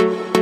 you